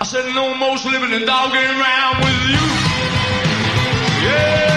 I said, no most living and dogging around with you. Yeah.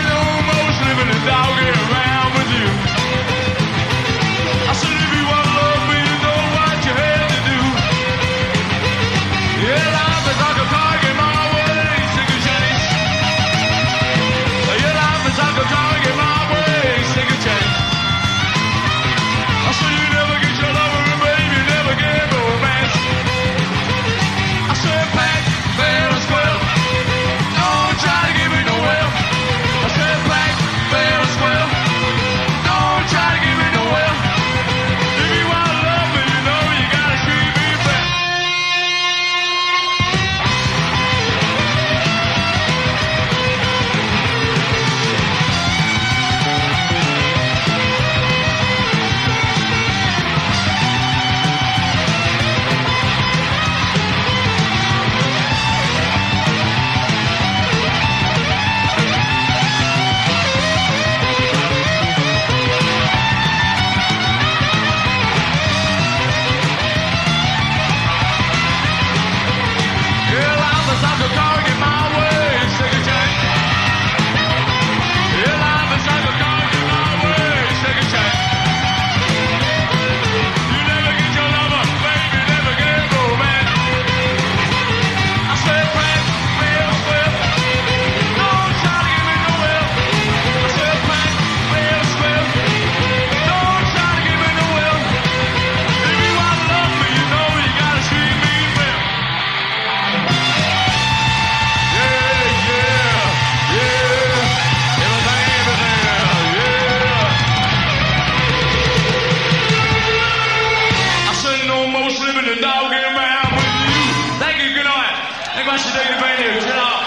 massive thank you to Brand New.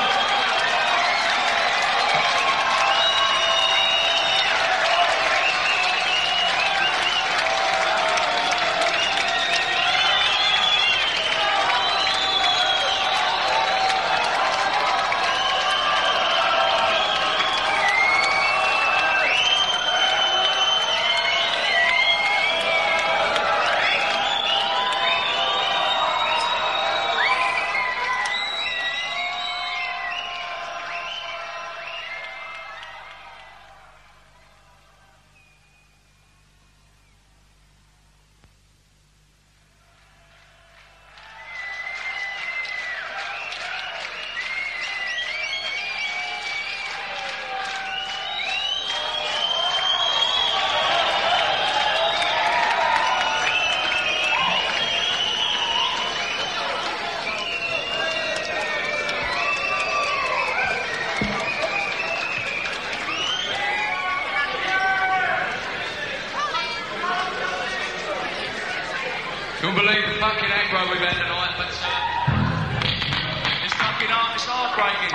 You'll believe the fucking aggro we've had tonight, but uh, it's fucking hard, it's heartbreaking.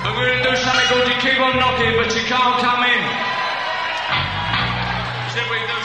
But we're going to do something good. You keep on knocking, but you can't come in. Said we do.